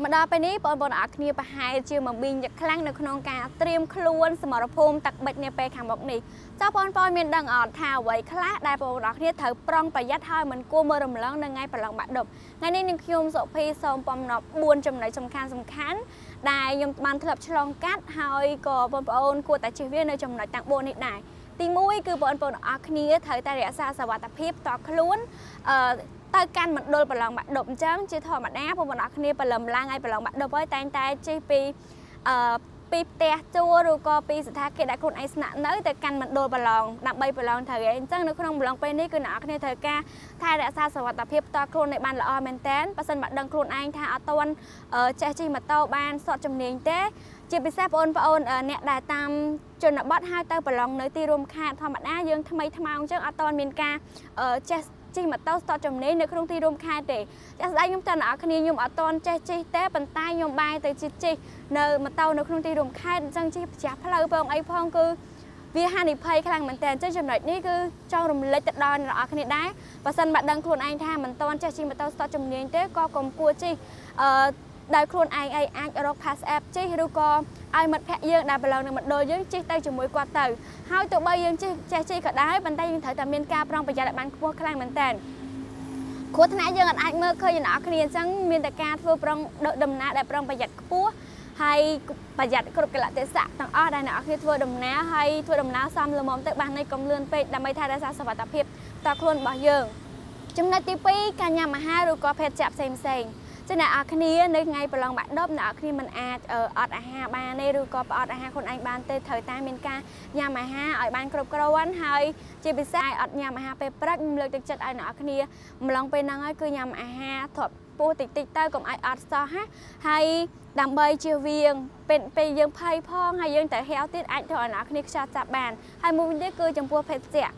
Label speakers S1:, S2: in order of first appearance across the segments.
S1: មកដល់ពេលនេះបងប្អូនអរគ្នាប្រហែលជាមកប៊ីងយ៉ាងខ្លាំងនៅក្នុងការត្រៀមខ្លួនសមរភូមិទឹកបិចនាពេលខាងមុខនេះចុះបងប្អូនមានដឹងអត់ថាអ្វីខ្លះដែលបងប្អូនអរគ្នាត្រូវប្រុងប្រយ័ត្នហើយមិនគួរមើលរំលងនៅថ្ងៃប្រឡងបាក់ឌុបថ្ងៃនេះនឹងខ្ញុំសុភីសូមបំណប់4ចំណុចសំខាន់សំខាន់ដែលខ្ញុំបានធ្លាប់ឆ្លងកាត់ហើយក៏បងប្អូនគួរតែជៀសវាងនៅចំណុចទាំង4នេះដែរទី1គឺបងប្អូនអរគ្នាត្រូវតែរក្សាសុវត្ថិភាពតខ្លួនអឺ ទៅកាន់មណ្ឌលប្រឡងបាក់ឌុបអញ្ចឹងជាធម្មតាបងប្អូនអរគ្នាប្រឡំឡើងឲ្យប្រឡងបាក់ឌុបហើយតែងតែជិះពីអឺពីផ្ទះជួលឬក៏ពីស្ថានភាពដែលខ្លួនឯងស្នាក់នៅទៅកាន់មណ្ឌលប្រឡងដើម្បីប្រឡងត្រូវឯងអញ្ចឹងនៅក្នុងប្រឡងពេលនេះគឺអ្នកនរគ្នាត្រូវការថែរក្សាសុវត្ថិភាពផ្ទាល់ខ្លួនឲ្យបានល្អមែនតើបើសិនបើដឹងខ្លួនឯងថាអត់ទាន់ចេះជិះម៉ូតូបានសតជំនាញទេ ជាពិសេសបងប្អូនអ្នកដែលតាមជនបទហើយទៅប្រឡងនៅទីរួមខេត្តធម្មតាយើងថ្មីថ្មោងអញ្ចឹងអត់ទាន់មានការចេះ ជិះម៉ូតូស្ទាត់ចំណេញនៅក្នុងទីរួមខេត្តទេចាស់ស្ដាយខ្ញុំតើអ្នកគ្នាខ្ញុំអត់តន់ចេះជិះទេប៉ុន្តែខ្ញុំបែរទៅជិះជិះនៅម៉ូតូនៅក្នុងទីរួមខេត្តអញ្ចឹងជិះប្រចាំផ្លូវផងអីផងគឺវាហានិភ័យខ្លាំងមែនតើអញ្ចឹងចំណុចនេះគឺចង់រំលេចទៅដល់អ្នកនរគ្នាដែរបើសិនបើដឹងខ្លួនឯងថាមិនតន់ចេះជិះម៉ូតូស្ទាត់ជំនាញទេក៏កុំគួរជិះអឺ ដោយខ្លួនឯងអីអាចរក pass app ជិះឬក៏ឲ្យមិត្តភ័ក្ដិយើងដែលប្រឡងនៅមណ្ឌលយើងជិះទៅជាមួយគាត់ទៅហើយទោះបីយើងជិះចេះជិះក៏ដោយប៉ុន្តែយើងត្រូវតែមានការប្រុងប្រយ័ត្នឲ្យបានខ្ពស់ខ្លាំងមែនតើគ្រោះថ្នាក់យើងអាចមើលឃើញអ្នកនរគ្នាអញ្ចឹងមានតែការធ្វើប្រុងដំណើរដែលប្រុងប្រយ័ត្នខ្ពស់ហើយប្រយ័ត្នគ្រប់កលៈទេសៈទាំងអស់ដែលអ្នកនរគ្នាធ្វើដំណើរហើយធ្វើដំណើរសំលមមទៅបាននៃកំលឿនពេកដើម្បីថែរក្សាសុវត្ថិភាពតខ្លួនរបស់យើងចំណុចទី2ការញ៉ាំអាហារឬក៏ភេសជ្ជៈផ្សេងផ្សេង ចឹងអ្នកនរគ្នានៅថ្ងៃប្រឡងបាក់ដប់អ្នកនរគ្នាមិនអាចអត់អាហារបានទេឬក៏ផ្អត់អាហារខ្លួនឯងបានទេត្រូវតែមានការញ៉ាំអាហារឲ្យបានគ្រប់គ្រាន់ហើយជាពិសេសអត់ញ៉ាំអាហារពេលព្រឹកខ្ញុំលើកទឹកចិត្តឲ្យអ្នកនរគ្នាម្លងពេលហ្នឹងហើយគឺញ៉ាំអាហារធប់ពោះតិចតិចទៅកុំឲ្យអត់សោះណាហើយដើម្បីជៀសវាងពេលពេលយើងភ័យផងហើយយើងទៅហែវទៀតអាចធ្វើឲ្យអ្នកគ្នាខ្ចត់ចាប់បានហើយមួយវិញទៀតគឺចំពោះភេទជ្ជៈ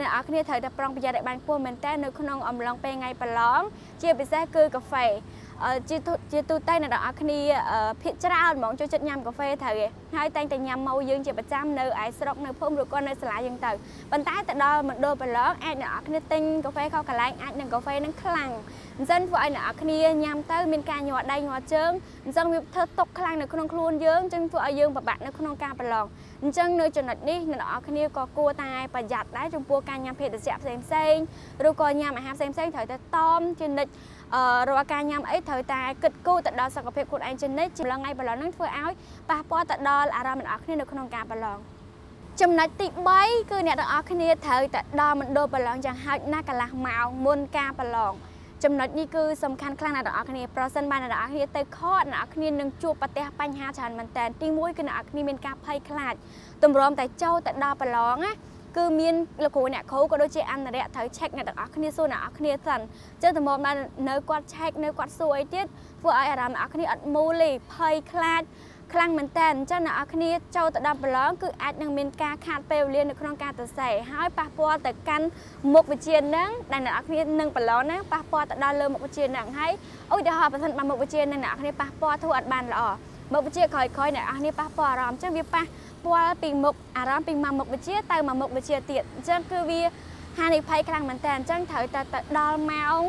S1: អ្នកនរគ្នាត្រូវតែប្រុងប្រយ័ត្នឲ្យបានខ្ពស់មែនតើនៅក្នុងអំឡុងពេលថ្ងៃប្រឡងជាពិសេសគឺកាហ្វេ ជាជាទូទៅអ្នកនរគ្នាភាកច្រើនហ្មងចូលចិត្តញ៉ាំកាហ្វេត្រូវឯងហើយតែងតែញ៉ាំម៉ូយើងជាប្រចាំនៅឯស្រុកនៅភូមិឬក៏នៅសាលាយើងទៅប៉ុន្តែទៅដល់មណ្ឌលប្រឡងអាចអ្នកនរគ្នាទិញកាហ្វេខុសកន្លែងអាចនឹងកាហ្វេនឹងខ្លាំងអញ្ចឹងធ្វើឲ្យអ្នកនរគ្នាញ៉ាំទៅមានការញ័រដៃញ័រជើងអញ្ចឹងវាធ្វើទុកខ្លាំងនៅក្នុងខ្លួនយើងអញ្ចឹងធ្វើឲ្យយើងពិបាកនៅក្នុងការប្រឡងអញ្ចឹងនៅចំណុចនេះអ្នកនរគ្នាក៏គួរតែប្រយ័ត្នដែរចំពោះការញ៉ាំភេសជ្ជៈផ្សេងផ្សេងឬក៏ញ៉ាំអាហារផ្សេងផ្សេងត្រូវតែតមជានិច្ចអឺ រាល់ការញ៉ាំអីត្រូវតែគិតគូរទៅដល់សុខភាពខ្លួនឯងជានិច្ចចម្លងថ្ងៃប្រឡងនឹងធ្វើឲ្យប៉ះពាល់ទៅដល់អារម្មណ៍អ្នកនរគ្នានៅក្នុងការប្រឡងចំណុចទី3គឺអ្នកទាំងអស់គ្នាត្រូវតែដល់មណ្ឌលប្រឡងយ៉ាងហោចណាស់កន្លះម៉ោងមុនការប្រឡងចំណុចនេះគឺសំខាន់ខ្លាំងណាស់ដល់អ្នកគ្នាប្រសិនបើអ្នកនរគ្នាទៅខកអ្នកគ្នានឹងជួបប្រទះបញ្ហាច្រើនមែនតើទី1គឺអ្នកគ្នាមានការភ័យខ្លាចទម្រាំតែចូលទៅដល់ប្រឡងណា គឺមានលោកគ្រូអ្នកគ្រូក៏ដូចជាអន្តរៈត្រូវ check អ្នកទាំងអស់គ្នាសួរអ្នកអស់គ្នាសិនចឹងតម្រាំនៅគាត់ check នៅគាត់សួរអីទៀតធ្វើឲ្យអារម្មណ៍អ្នកអស់គ្នាអត់មូលទេភ័យខ្លាចខ្លាំងមែនតើអញ្ចឹងអ្នកនរគ្នាចូលទៅដល់ប្រឡងគឺអាចនឹងមានការខាតពេលវេលានៅក្នុងការទៅសេហើយប៉ះពាល់ទៅកាន់មុខវិជ្ជាហ្នឹងដែលអ្នកនរគ្នានឹងប្រឡងហ្នឹងប៉ះពាល់ទៅដល់លើមុខវិជ្ជាហ្នឹងហើយឧទាហរណ៍បើសិនបើមុខវិជ្ជាហ្នឹងអ្នកនរគ្នាប៉ះពាល់ធ្វើអត់បានល្អមុខវិជ្ជាក្រោយៗអ្នកនរគ្នាប៉ះពាល់អារម្មណ៍អញ្ចឹងវាប៉ះ ពាល់ពីមុខអារម្មណ៍ពីមកមុខវិជ្ជាទៅមកមុខវិជ្ជាទៀតអញ្ចឹងគឺវាហានិភ័យខ្លាំងមែនតើអញ្ចឹងត្រូវតែទៅដល់ម៉ោង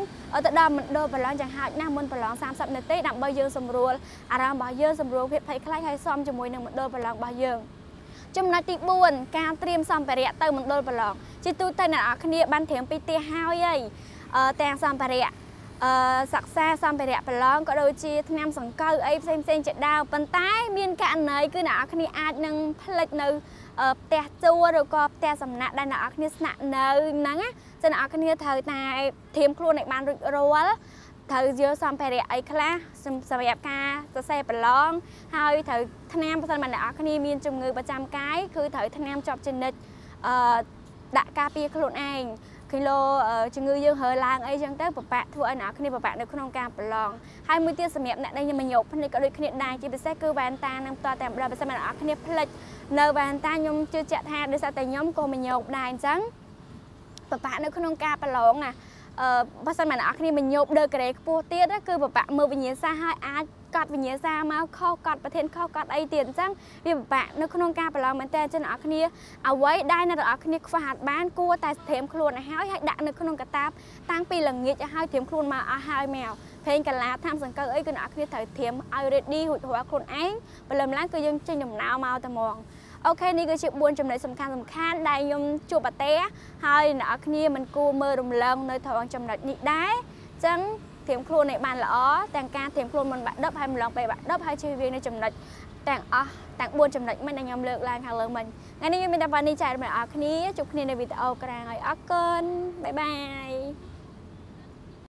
S1: ទៅដល់មណ្ឌលប្រឡងយ៉ាងហោចណាស់មុនប្រឡង30នាទីដើម្បីយើងសម្រួលអារម្មណ៍របស់យើងសម្រួលភាពភ័យខ្លាចហើយសមជាមួយនឹងមណ្ឌលប្រឡងរបស់យើងចំណុចទី4ការត្រៀមសម្ភារៈទៅមណ្ឌលប្រឡងជាទូទៅអ្នកនរគ្នាបានត្រៀមពីផ្ទះហើយហើយទាំងសម្ភារៈ អឺសិក្សាសម្ភារៈប្រឡងក៏ដូចជាថ្នាំសង្កូវអីផ្សេងផ្សេងជាដើមប៉ុន្តែមានករណីគឺអ្នកនរគ្នាអាចនឹងផ្លិចនៅផ្ទះជួលឬក៏ផ្ទះសំណាក់ដែលអ្នកនរគ្នាស្នាក់នៅហ្នឹងណាចឹងអ្នកនរគ្នាត្រូវតែត្រៀមខ្លួនឲ្យបានរួចរាល់ត្រូវយកសម្ភារៈអីខ្លះសម្រាប់ការសរសេរប្រឡងហើយត្រូវថ្នាំបើសិនបើអ្នកនរគ្នាមានជំងឺប្រចាំកាយគឺត្រូវថ្នាំជាប់ជានិច្ចអឺដាក់ការពារខ្លួនឯង គីឡូជំងឺយើងហើឡើងអីចឹងទៅប្របាក់ធ្វើឲ្យអ្នកគ្នាប្របាក់នៅក្នុងការប្រឡងហើយមួយទៀតសម្រាប់អ្នកដែលញោមភ្នែកក៏ដូចគ្នាដែរជាពិសេសគឺវ៉ែនតានឹងផ្ទាល់តែម្ដងបើសិនអ្នកគ្នាភ្លេចនៅវ៉ែនតាខ្ញុំជឿជាក់ថាដោយសារតែខ្ញុំក៏ញោមដែរអញ្ចឹងប្របាក់នៅក្នុងការប្រឡងណាអឺបើសិនមកអ្នកនរគ្នាមិនញោបដើការ៉េខ្ពស់ទៀតណាគឺពិបាកមើលវិញ្ញាសាហើយអាច កាត់វិញ្ញាសាមកខុសកាត់ប្រធានខុសកាត់អីទៀតអញ្ចឹងវាពិបាកនៅក្នុងការប្រឡងមែនតើចឹងអ្នកគ្នាអ្វីដែលអ្នកទាំងអស់គ្នាខ្វះហាត់បានគួរតែស្ត្រៀមខ្លួនឲ្យហើយហើយដាក់នៅក្នុងកាតាបតាំងពីល្ងាចឲ្យហើយត្រៀមខ្លួនមកអស់ហើយមកព្រេងកាឡាតាមសង្កូវអីគឺអ្នកគ្នាត្រូវត្រៀមឲ្យ ready រួចរាល់ខ្លួនឯងព្រលឹមឡើងគឺយើងចេញដំណើរមកតែហ្មងអូខេនេះគឺជា4ចំណុចសំខាន់សំខាន់ដែលខ្ញុំជួបប្រទេសហើយអ្នកគ្នាមិនគួរមើលរំលងនៅត្រង់ចំណុចនេះដែរអញ្ចឹង ត្រៀមខ្លួនឲ្យបានល្អទាំងការត្រៀមខ្លួនមុនបាក់ដប់ហើយម្លងពេលបាក់ដប់ហើយជៀសវាងនៅចំណុចទាំងអស់ទាំង4ចំណុចមិញដែលខ្ញុំលើកឡើងខាងលើមិញថ្ងៃនេះខ្ញុំមានតែប៉ុណ្្នេះចែករំលែកអរគ្នាជួបគ្នានៅវីដេអូក្រោយអរគុណបាយបាយ